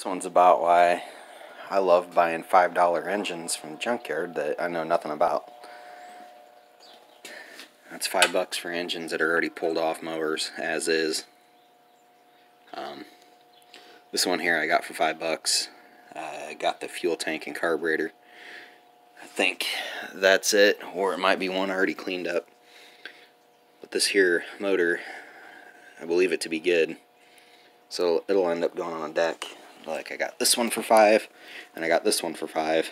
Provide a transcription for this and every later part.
This one's about why I love buying $5 engines from the junkyard that I know nothing about. That's five bucks for engines that are already pulled off mowers, as is. Um, this one here I got for five bucks. Uh, I got the fuel tank and carburetor. I think that's it, or it might be one already cleaned up. But this here motor, I believe it to be good. So it'll end up going on deck. Like I got this one for five, and I got this one for five.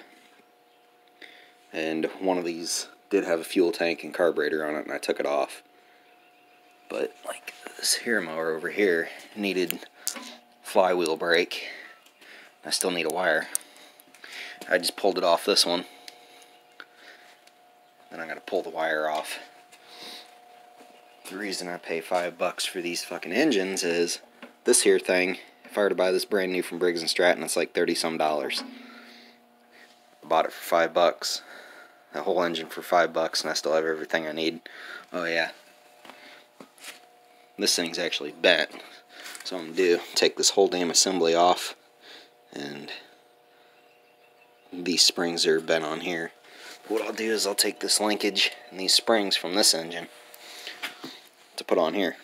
And one of these did have a fuel tank and carburetor on it, and I took it off. But like this here mower over here needed flywheel brake. I still need a wire. I just pulled it off this one. Then I'm gonna pull the wire off. The reason I pay five bucks for these fucking engines is this here thing. If to buy this brand new from Briggs and Stratton, it's like 30 some dollars. I bought it for five bucks. That whole engine for five bucks, and I still have everything I need. Oh, yeah. This thing's actually bent. So I'm gonna do, take this whole damn assembly off, and these springs are bent on here. What I'll do is I'll take this linkage and these springs from this engine to put on here.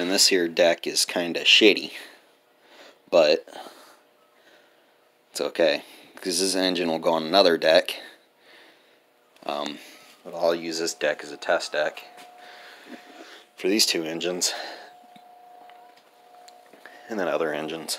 And this here deck is kind of shady, but it's okay because this engine will go on another deck. Um, but I'll use this deck as a test deck for these two engines and then other engines.